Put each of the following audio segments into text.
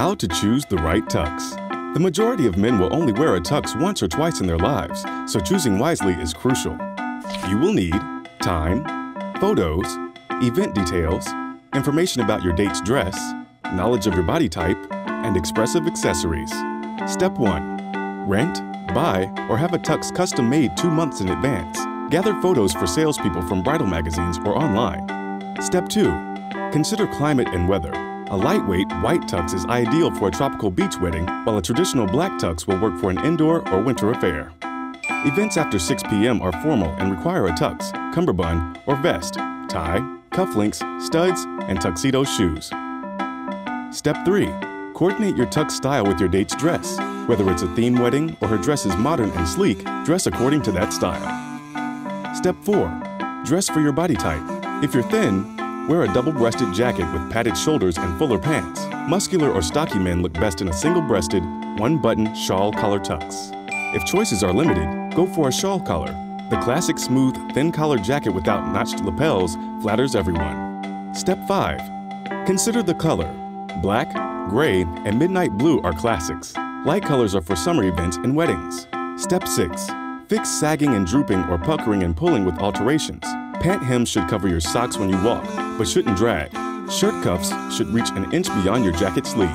How to choose the right tux. The majority of men will only wear a tux once or twice in their lives, so choosing wisely is crucial. You will need time, photos, event details, information about your date's dress, knowledge of your body type, and expressive accessories. Step 1. Rent, buy, or have a tux custom made two months in advance. Gather photos for salespeople from bridal magazines or online. Step 2. Consider climate and weather. A lightweight white tux is ideal for a tropical beach wedding, while a traditional black tux will work for an indoor or winter affair. Events after 6 p.m. are formal and require a tux, cummerbund, or vest, tie, cufflinks, studs, and tuxedo shoes. Step 3. Coordinate your tux style with your date's dress. Whether it's a theme wedding or her dress is modern and sleek, dress according to that style. Step 4. Dress for your body type. If you're thin, Wear a double-breasted jacket with padded shoulders and fuller pants. Muscular or stocky men look best in a single-breasted, one-button shawl collar tux. If choices are limited, go for a shawl collar. The classic smooth, thin collar jacket without notched lapels flatters everyone. Step 5. Consider the color. Black, gray, and midnight blue are classics. Light colors are for summer events and weddings. Step 6. Fix sagging and drooping or puckering and pulling with alterations. Pant hems should cover your socks when you walk, but shouldn't drag. Shirt cuffs should reach an inch beyond your jacket sleeve.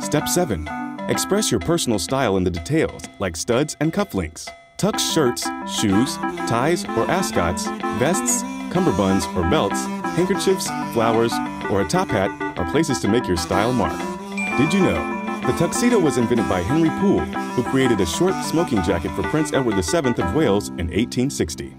Step 7. Express your personal style in the details, like studs and cufflinks. Tux shirts, shoes, ties or ascots, vests, cummerbunds or belts, handkerchiefs, flowers, or a top hat are places to make your style mark. Did you know? The tuxedo was invented by Henry Poole, who created a short smoking jacket for Prince Edward VII of Wales in 1860.